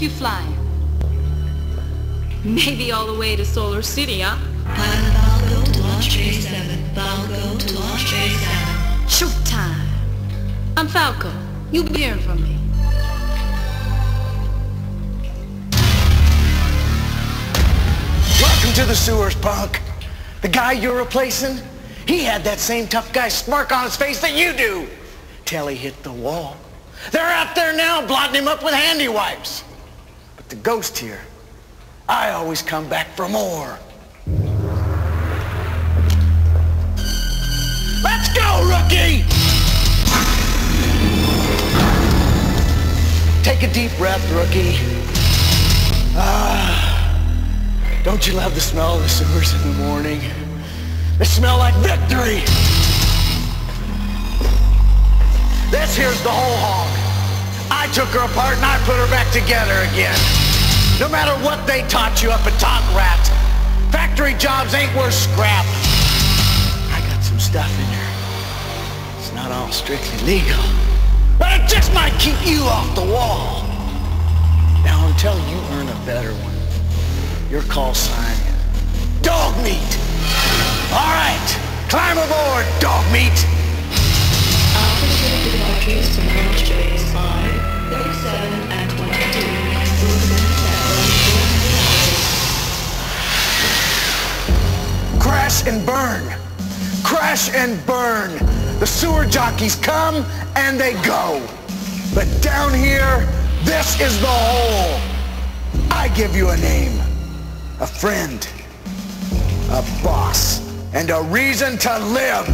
you flying. Maybe all the way to Solar City, huh? Pilot Falco to launch Phase 7. Falco to launch Phase 7. Showtime. I'm Falco. You'll be hearing from me. Welcome to the sewers, punk. The guy you're replacing, he had that same tough guy smirk on his face that you do. Till he hit the wall. They're out there now blotting him up with handy wipes. The ghost here, I always come back for more. Let's go, rookie! Take a deep breath, rookie. Ah. Don't you love the smell of the sewers in the morning? They smell like victory! This here's the whole hog. I took her apart and I put her back together again. No matter what they taught you up at Top Rat, factory jobs ain't worth scrap. I got some stuff in her. It's not all strictly legal. But it just might keep you off the wall. Now until you earn a better one, your call sign, is dog meat. All right, climb aboard, dog meat. Alpha departures to launch Phase 5, 37, and 22. Crash and burn. Crash and burn. The sewer jockeys come and they go. But down here, this is the hole. I give you a name, a friend, a boss, and a reason to live.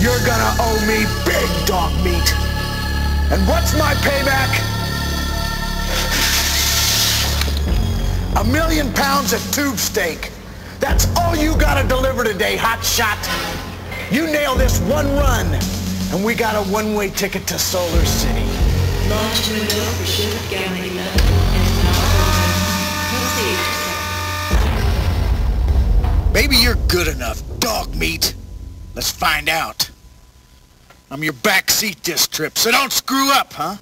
You're gonna owe me big dog meat. And what's my payback? A million pounds of tube steak. That's all you gotta deliver today, hot shot. You nail this one run, and we got a one-way ticket to Solar City. Launch window for ship Gamma 11 is now Maybe you're good enough, dog meat. Let's find out. I'm your backseat this trip, so don't screw up, huh?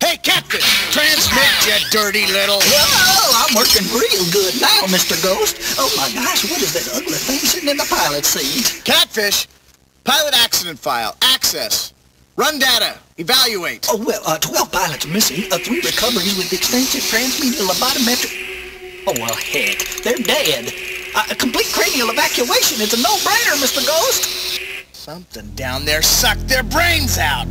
Hey, Captain! Transmit, you dirty little... Whoa, I'm working real good now, Mr. Ghost. Oh my gosh, what is that ugly thing sitting in the pilot seat? Catfish! Pilot accident file. Access. Run data. Evaluate. Oh, well, uh, 12 pilots missing, uh, three recoveries with extensive transmedial lobotometric... Oh, well, heck, they're dead. Uh, a complete cranial evacuation is a no-brainer, Mr. Ghost. Something down there sucked their brains out.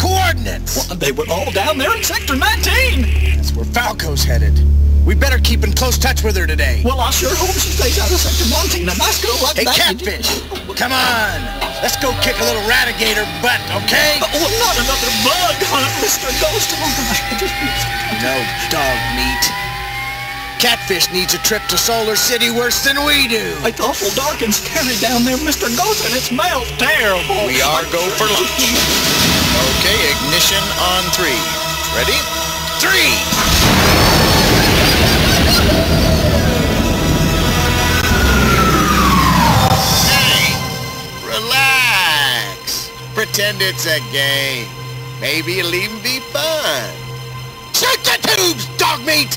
Coordinates. Well, they were all down there in Sector 19. That's where Falco's headed. We better keep in close touch with her today. Well, I sure hope she stays out of Sector 19. A nice girl like Hey. Catfish! Come on! Let's go kick a little ratigator butt, okay? Oh, not another bug hunt, Mr. Ghost. Oh, No dog meat. Catfish needs a trip to Solar City worse than we do. It's awful dark and scary down there, Mr. Ghost, and it smells terrible. We are go for lunch. Okay, ignition on three. Ready? Three! Hey, relax. Pretend it's a game. Maybe it'll even be fun. Shoot the tubes, dog meat!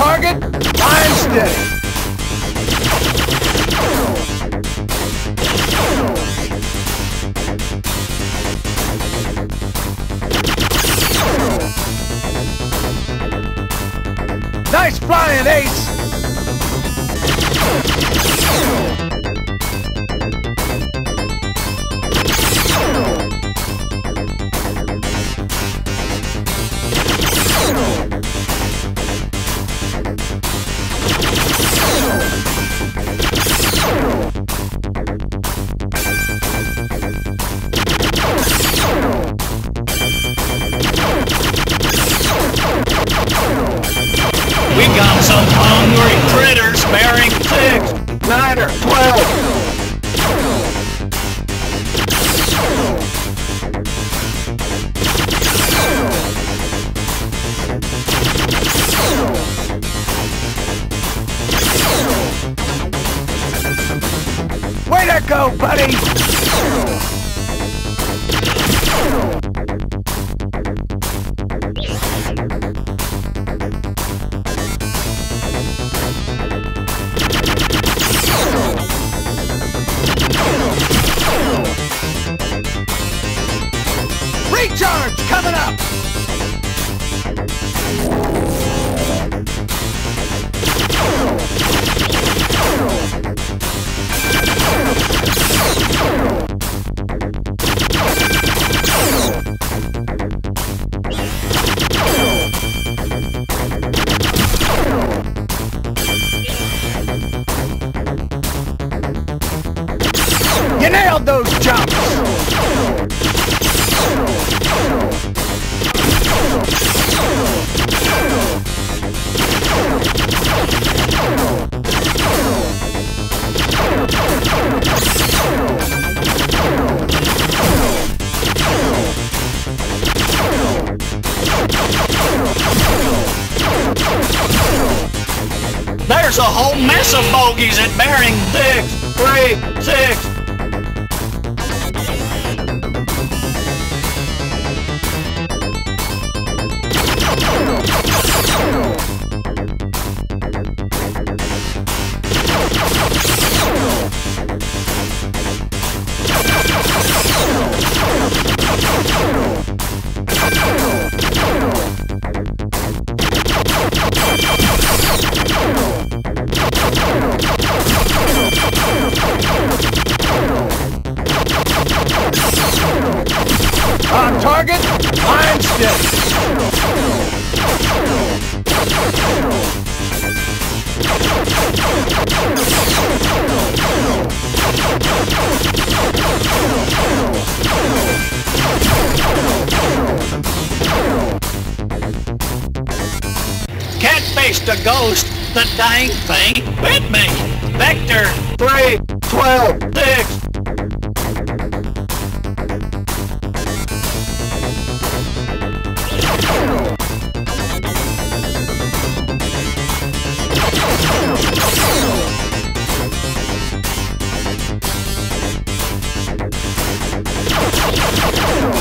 target, line steady. Nice flying, Ace! We got some hungry critters bearing six, nine, or twelve. Way to go, buddy! Bogeys at bearing six, three, six. Me. Vector three, twelve, six.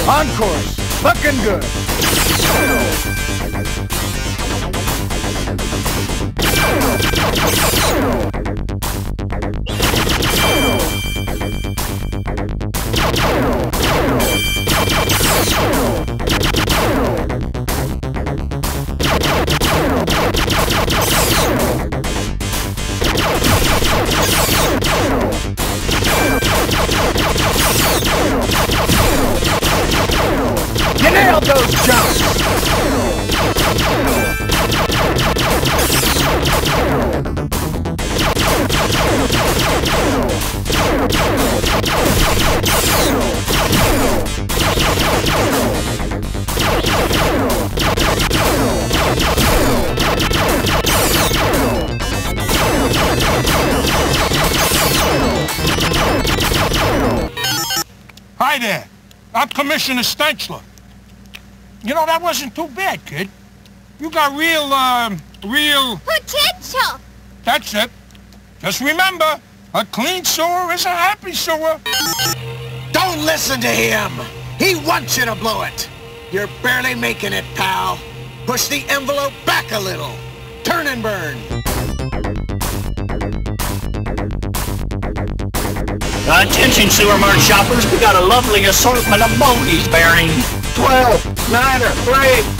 On course, looking good. Hi there. I'm Commissioner Stenchler. You know, that wasn't too bad, kid. You got real, um, real... Potential! That's it. Just remember, a clean sewer is a happy sewer. Don't listen to him! He wants you to blow it! You're barely making it, pal. Push the envelope back a little. Turn and burn. Attention sewer mart shoppers, we got a lovely assortment of bogeys bearing 12, 9, or 3.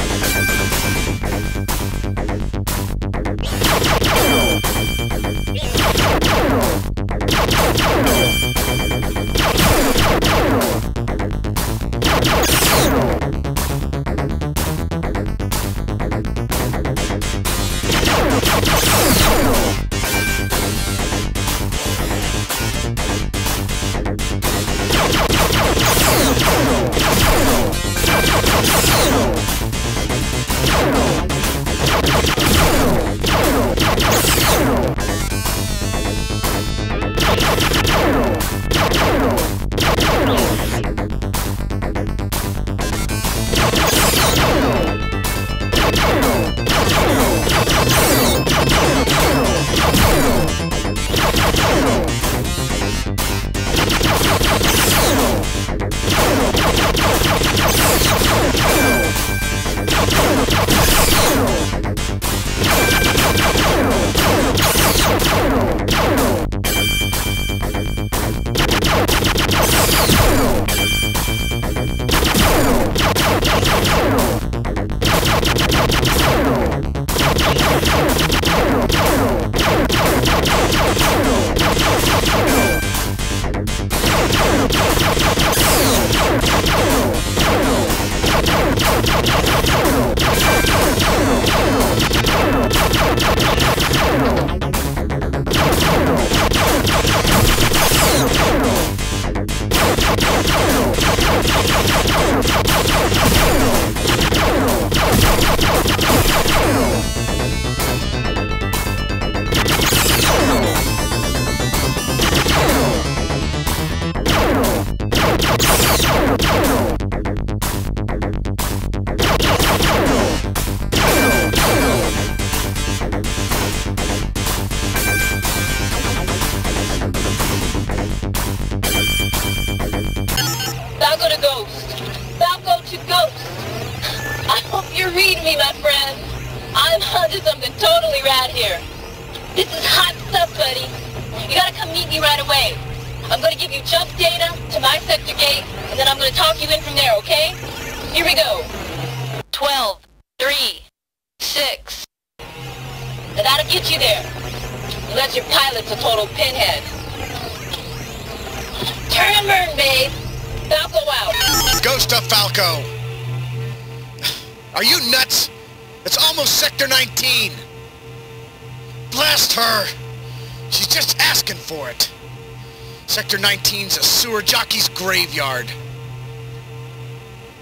19's a sewer jockey's graveyard.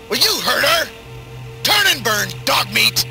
Well, you heard her. Turn and burn, dog meat.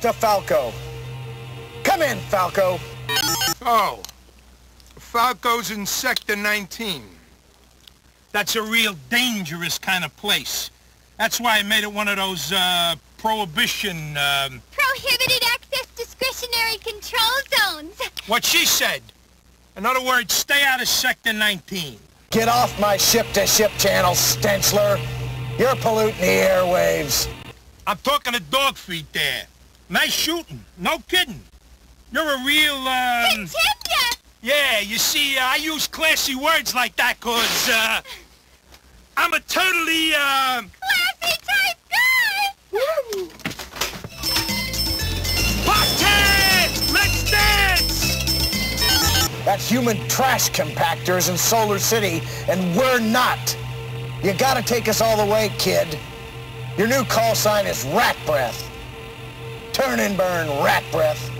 Ghost of Falco. Come in, Falco. Oh, Falco's in Sector 19. That's a real dangerous kind of place. That's why I made it one of those, uh, prohibition, um, Prohibited access discretionary control zones. what she said. In other words, stay out of Sector 19. Get off my ship-to-ship channel, Stenchler. You're polluting the airwaves. I'm talking to dog feet there. Nice shooting. No kidding. You're a real, um... Contender! Yeah, you see, uh, I use classy words like that 'cause, uh... I'm a totally, um... Classy type guy! Woo! Party! Let's dance! That's human trash compactors in Solar City, and we're not. You gotta take us all the way, kid. Your new call sign is Rat Breath. Turn and burn, Rat Breath.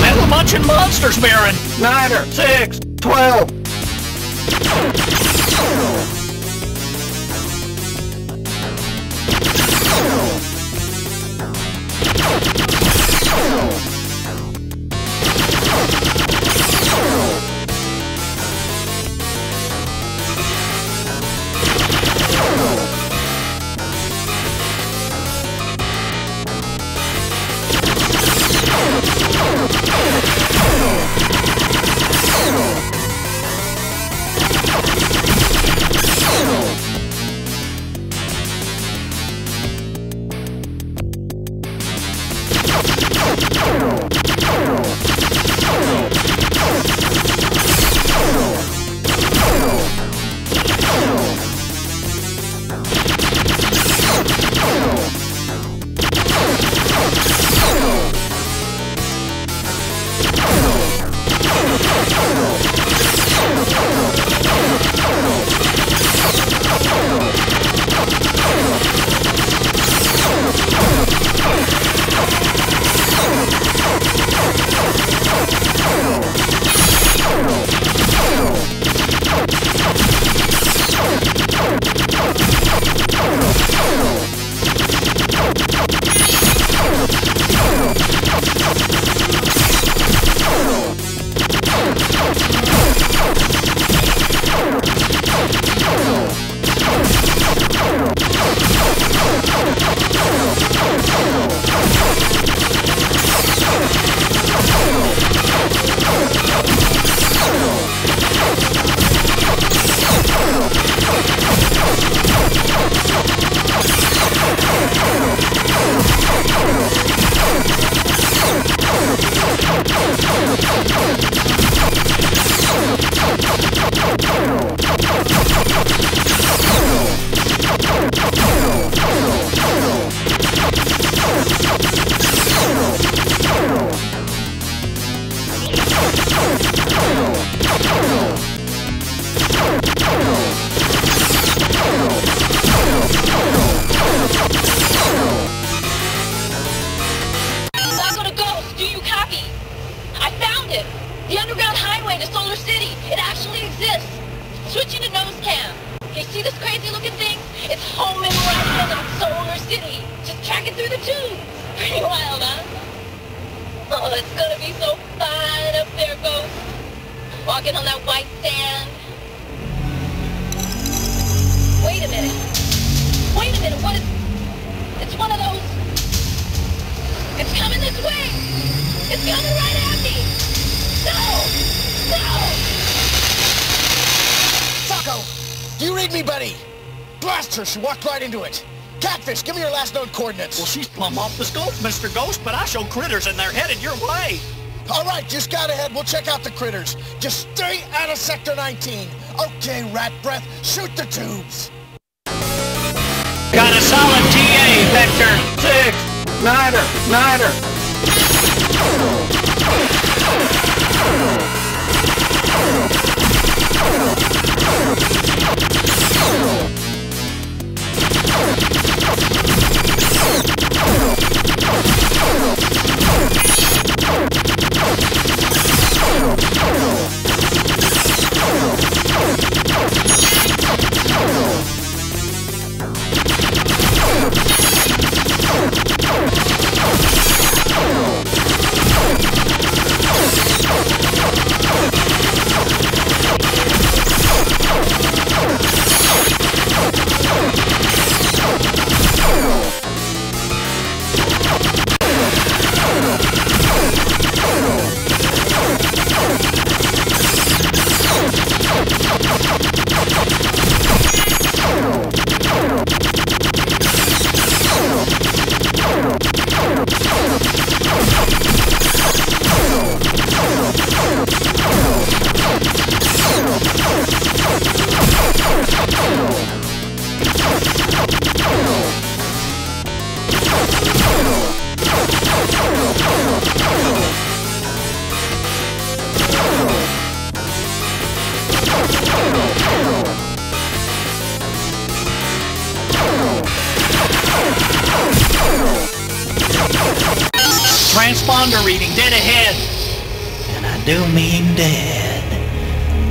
Metal munching monsters, bearing. Niner, six, twelve. active. The underground highway to Solar City, it actually exists. Switching to nose cam. Okay, see this crazy looking thing? It's home in Miraculous not Solar City. Just tracking through the tubes. Pretty wild, huh? Oh, it's gonna be so fun up there, Ghost. Walking on that white sand. Wait a minute. Wait a minute, what is... It's one of those... It's coming this way! It's coming right at me! Falco! Do you read me, buddy? Blast her! She walked right into it. Catfish, give me your last known coordinates. Well, she's plumb off the scope, Mr. Ghost, but I show critters and they're headed your way. All right, just got ahead. We'll check out the critters. Just stay out of Sector 19. Okay, Rat Breath, shoot the tubes. Got a solid TA, Vector. Six. Niner, Niner. Oh!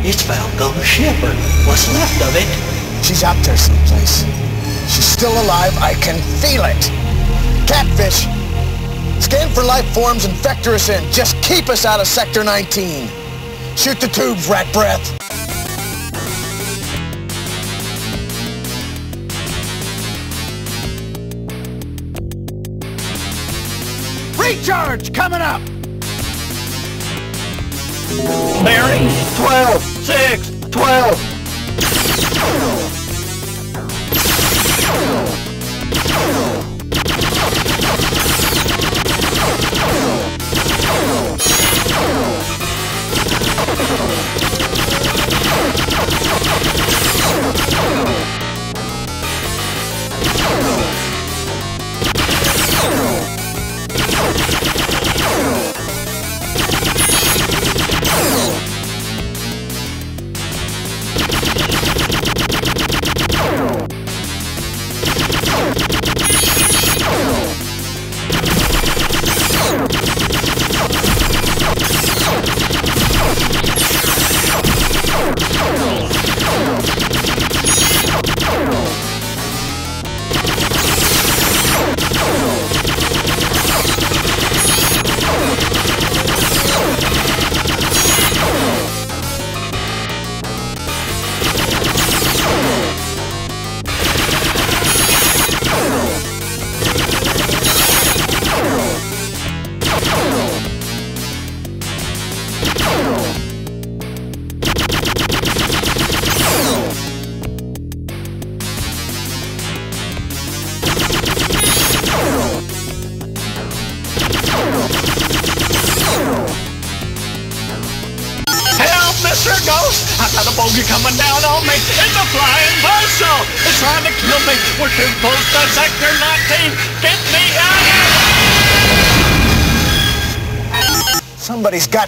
It's Falco the Shepherd. What's left of it? She's out there someplace. She's still alive. I can feel it. Catfish, scan for life forms and vector us in. Just keep us out of Sector 19. Shoot the tubes, rat breath. Recharge coming up! Bearing 12, 6, 12. Help,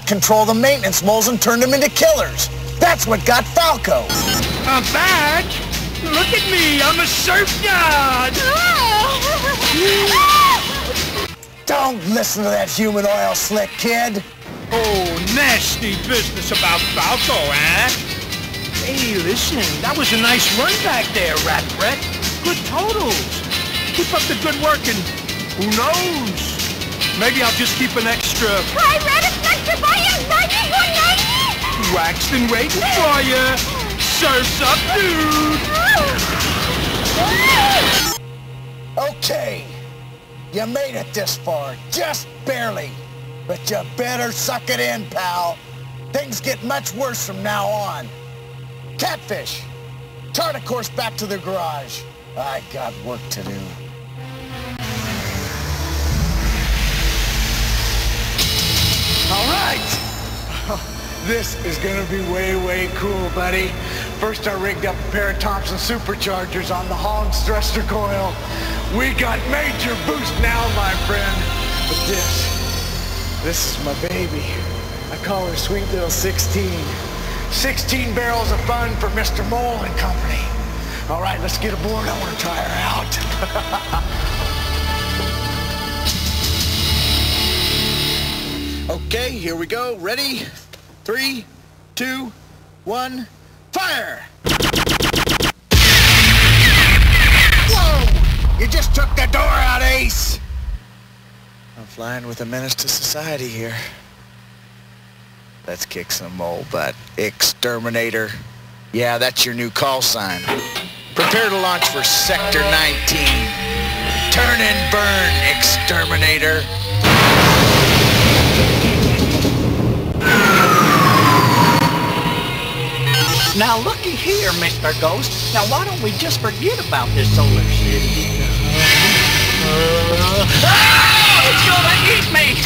control the maintenance moles and turned them into killers. That's what got Falco. I'm back. Look at me. I'm a surf god. Don't listen to that human oil slick kid. Oh, nasty business about Falco, eh? Hey, listen, that was a nice run back there, Rat Breath. Good totals. Keep up the good work and who knows? Maybe I'll just keep an extra Try Rediflector by a 9190! Waxed and for you. Surf's up, dude. Okay. You made it this far, just barely. But you better suck it in, pal. Things get much worse from now on. Catfish, Chart a course back to the garage. I got work to do. All right. This is gonna be way, way cool, buddy. First, I rigged up a pair of Thompson superchargers on the Hogg's thruster coil. We got major boost now, my friend. But this, this is my baby. I call her Sweet Little 16. 16 barrels of fun for Mr. Mole and company. All right, let's get aboard. I want to try her out. okay, here we go. Ready? Three, two, one, fire! Whoa! You just took the door out, Ace! I'm flying with a menace to society here. Let's kick some mole butt. Exterminator. Yeah, that's your new call sign. Prepare to launch for Sector 19. Turn and burn, Exterminator. Now looky here, Mr. Ghost. Now why don't we just forget about this solar city? Ah, it's gonna eat me!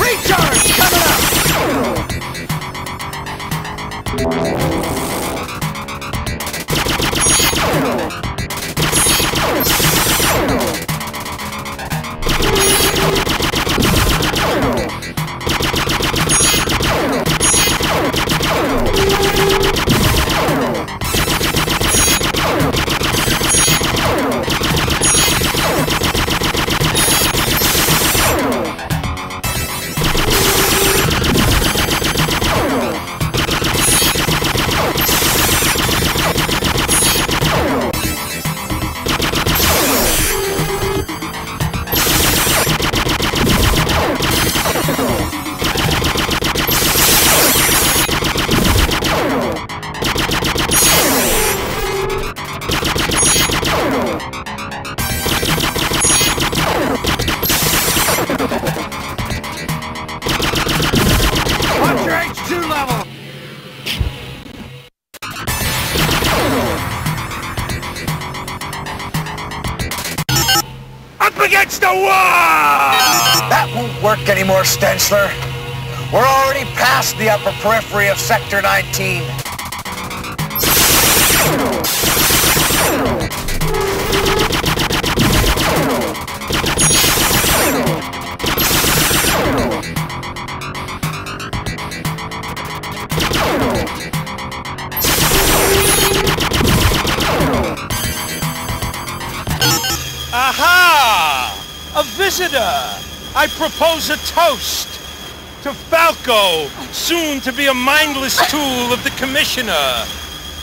Recharge What's 19. Aha! A visitor! I propose a toast to Falco, soon to be a mindless tool of the Commissioner.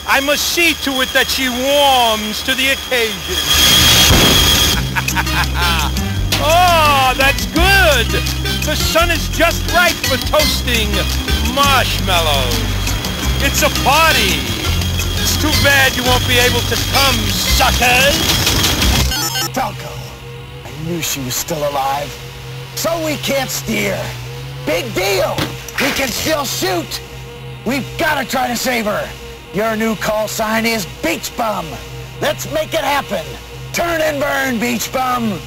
I must see to it that she warms to the occasion. oh, that's good! The sun is just right for toasting marshmallows. It's a party. It's too bad you won't be able to come, suckers! Falco. I knew she was still alive. So we can't steer. Big deal. We can still shoot. We've got to try to save her. Your new call sign is Beach Bum. Let's make it happen. Turn and burn, Beach Bum.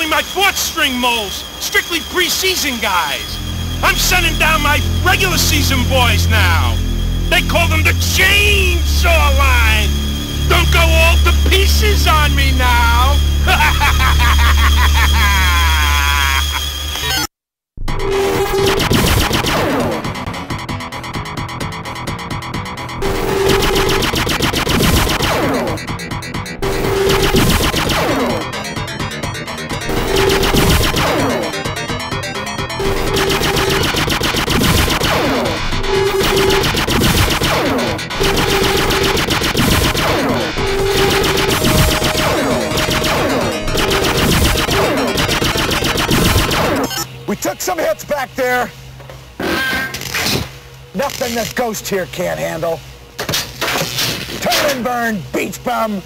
Only my fourth string moles. Strictly preseason guys. I'm sending down my regular season boys now. They call them the chainsaw line. Don't go all to pieces on me now. Nothing that Ghost here can't handle. Turn and burn, beach bum.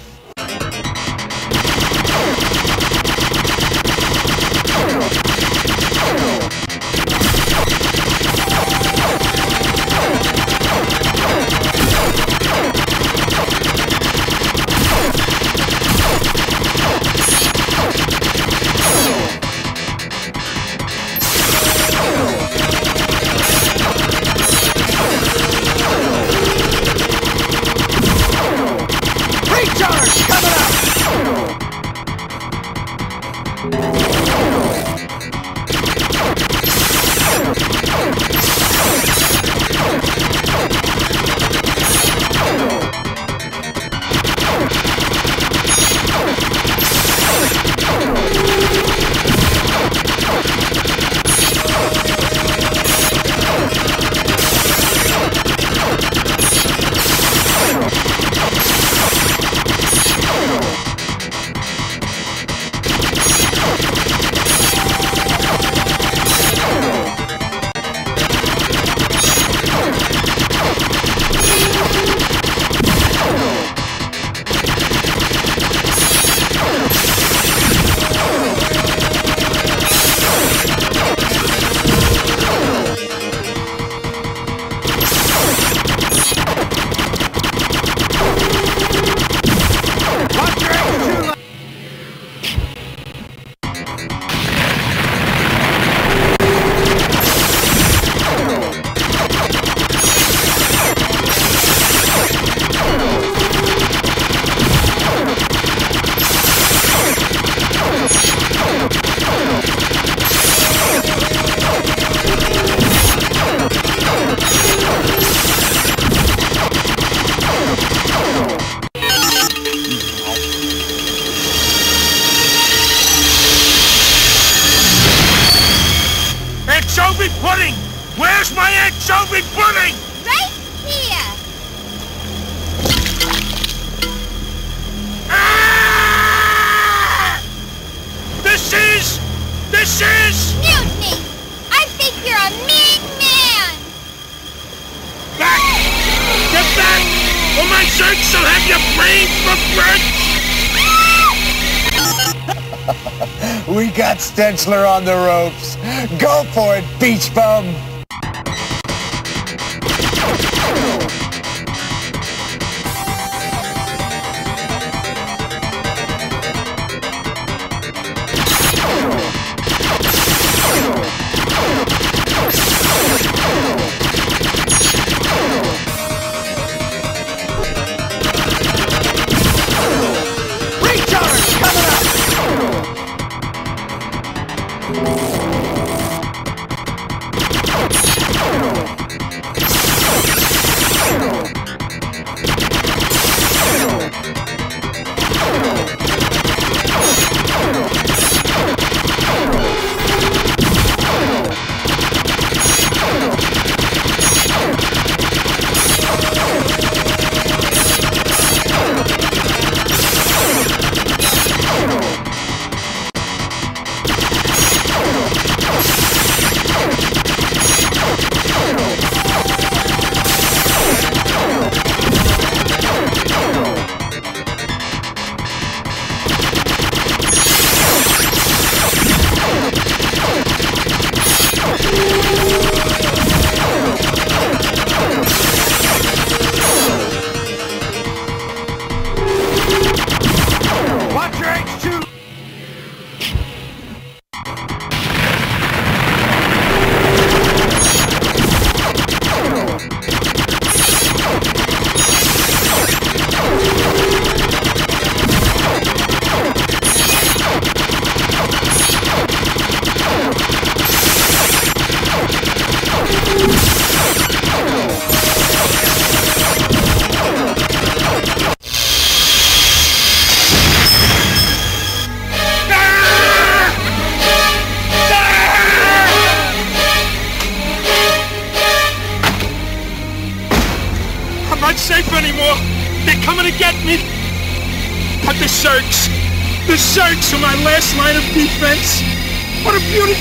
Stenchler on the ropes. Go for it, beach bum!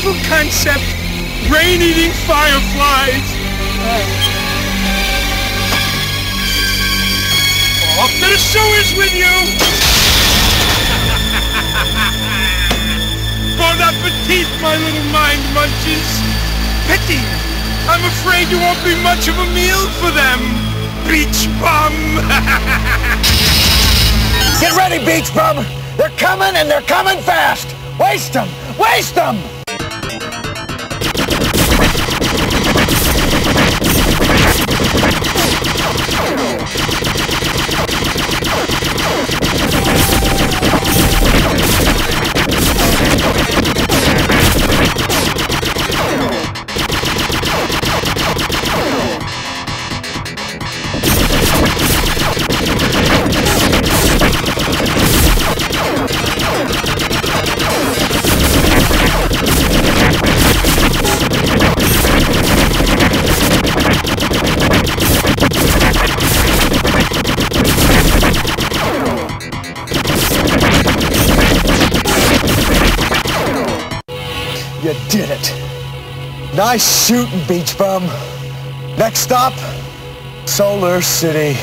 Concept. Rain-eating fireflies. Off to the sewers with you! bon appetit, my little mind munches. Pity, I'm afraid you won't be much of a meal for them, beach bum! Get ready, beach bum! They're coming and they're coming fast! Waste them! Waste them! Nice shooting, beach bum. Next stop, Solar City.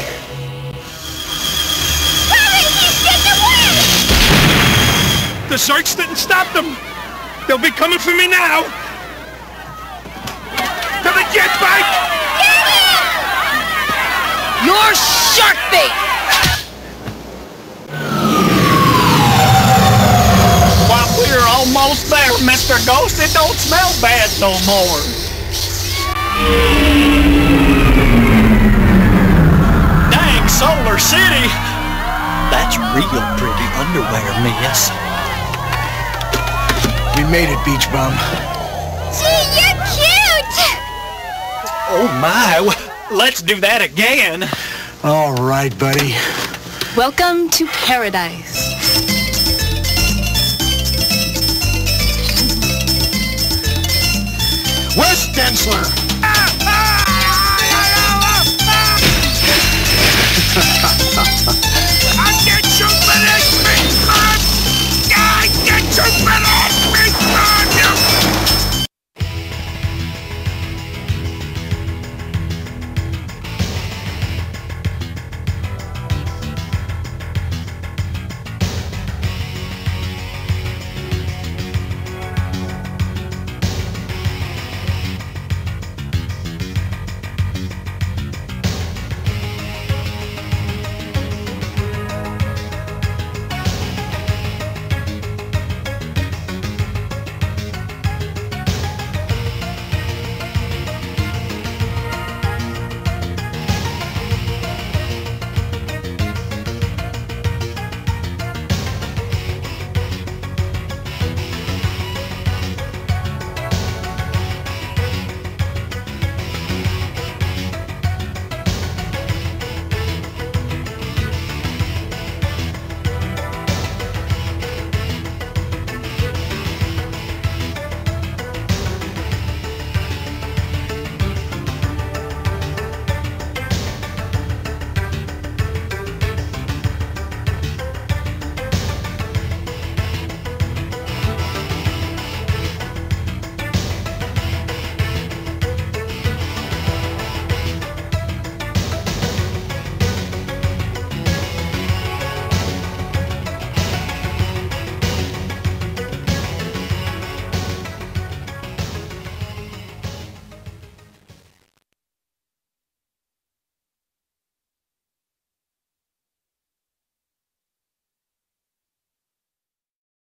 Hurry, he's getting away! The Zerks didn't stop them. They'll be coming for me now. To the jet bike! You're shark bait! While we're almost there, Mr. Ghost, it don't smell bad no more. Dang, Solar City! That's real pretty underwear, miss. We made it, beach bum. Gee, you're cute! Oh my, let's do that again. All right, buddy. Welcome to paradise. Where's Stenchler? I get you finished! I get you finished!